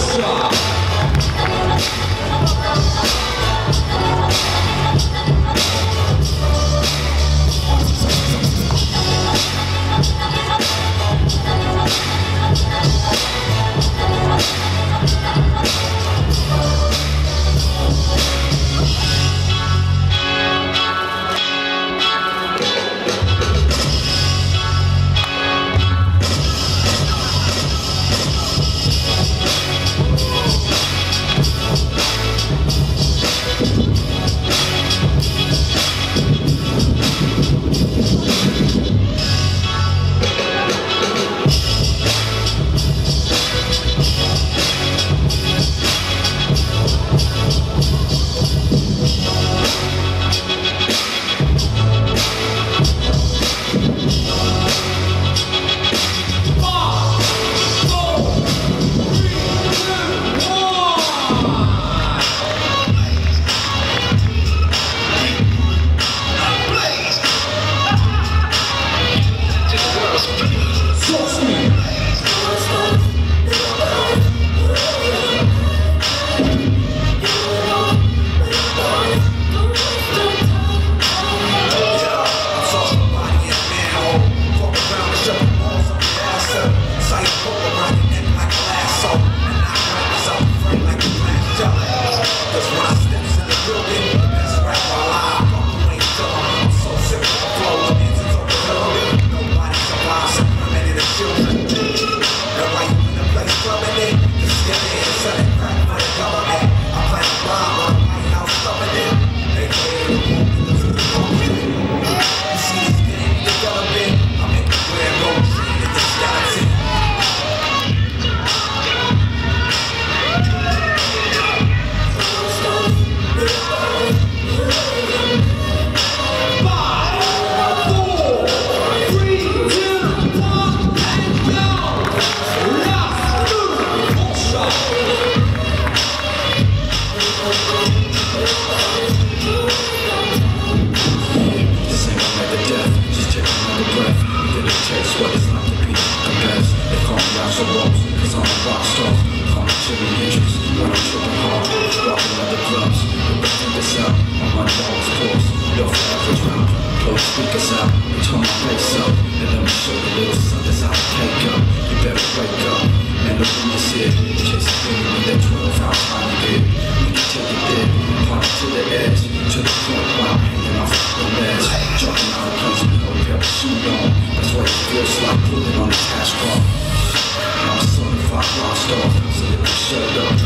是啊 That's why. When I'm tripping hard, dropping on the clubs We're picking this up, on my dog's course Your for is round, blow speakers out and Turn my face up, and let me show the little son that's how I take up You better wake up, man the room is here Chasing bigger with that 12 hour time bid We can take it there, pop to the edge To the front wow, then I'll fuck the ledge Dropping out of place with no pair of shoes on That's what it feels like, pulling on a cash bar I'm certified, lost off, so let me shut up.